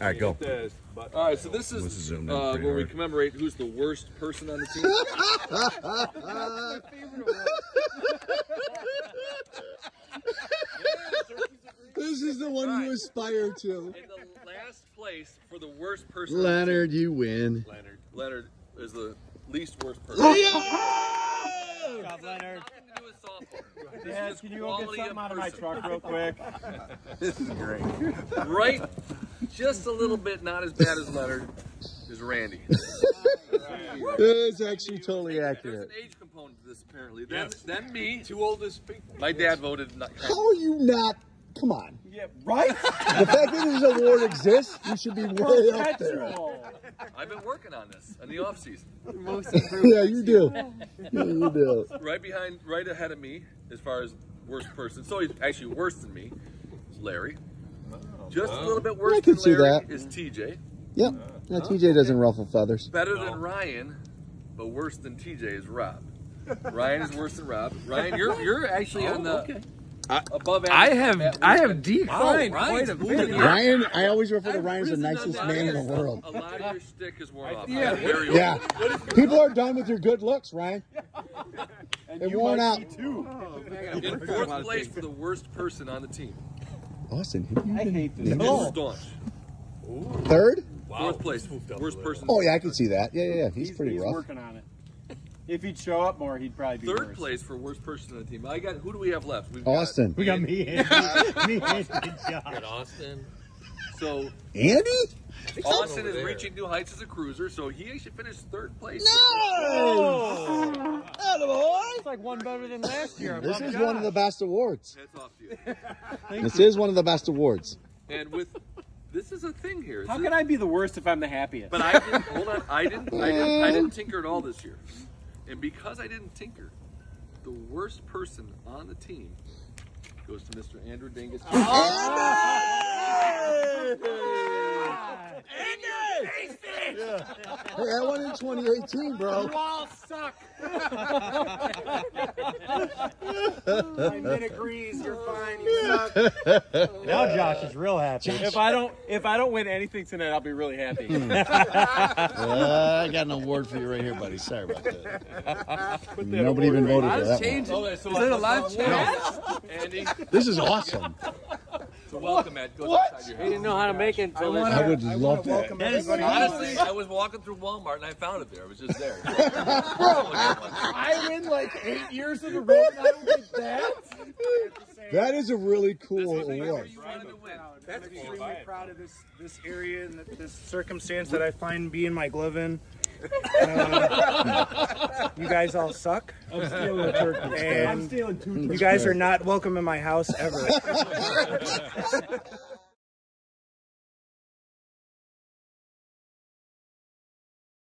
All right, go. This, but All right, so this is, This is zoomed in uh, pretty where we hard. commemorate who's the worst person on the team. This is the one you aspire to. In the last place for the worst person. on the Leonard, you win. team, Leonard is the least worst person. Good job, Leonard. Nothing to do with softball. This Dad, can you go get quality something out of my person. truck real quick? This is great. Right, just a little bit not as bad as Leonard is Randy. It's actually totally accurate. There's accurate. an age component to this apparently. Then, then me. Two oldest people. My dad voted not. How are you not? Come on. Yeah, right? The fact that this award exists, you should be way up there. I've been working on this in the off season. Yeah, you do. Yeah, you do. Right behind, right ahead of me, as far as worst person. So he's actually worse than me. Is Larry. Just a oh. little bit worse I can than see Larry that. is TJ. Yep. Uh, yeah, TJ doesn't ruffle feathers. Better than Ryan, but worse than TJ is Rob. Ryan is worse than Rob. Ryan, you're you're actually oh, on the above average. I have at I have declined Wow, quite a bit. Ryan, I always refer to Ryan as the nicest man in the world. A lot of your stick is worn off. Yeah. Very Yeah. People are done with your good looks, Ryan. They're worn out. too. Oh, in fourth place for the worst person on the team. Austin, have you I been hate this. named This is Staunch. third? Fourth place. Worst person. Oh, oh yeah, I can see that. Yeah, yeah, yeah. He's pretty he's rough. working on it. If he'd show up more, he'd probably be Third worse. place for worst person on the team. I got. Who do we have left? We've got Austin. We got me and me and Josh. Austin. So Andy? Austin is reaching new heights as a Kruser. So he actually finished third place. It's oh! like one better than last year. This is one of the best awards. That's off to you. This is one of the best awards. And with this is a thing here. How can is- I be the worst if I'm the happiest? But I didn't. Hold on. I didn't. I didn't. I didn't tinker at all this year. And because I didn't tinker, the worst person on the team goes to Mr. Andrew Dingus. Oh, Hey, I won in 2018, bro. all suck. My men agrees. You're fine. You suck. Now Josh is real happy. If I don't, if I don't win anything tonight, I'll be really happy. Uh, I got an award for you right here, buddy. Sorry about that. Nobody even voted for that one. Okay, so Is it a live chat? Andy, This is awesome. So welcome, Ed. Go inside your house. didn't know how to make it until I would love that. Honestly, I was walking through Walmart and I found it there. It was just there. I win like eight years in a row, and I don't get that. That is a really cool award. That's wanted. I'm extremely proud of this this area and this circumstance that I find being my glove in. Uh, you guys all suck, I'm stealing a turkey. I'm stealing two you guys are not welcome in my house ever.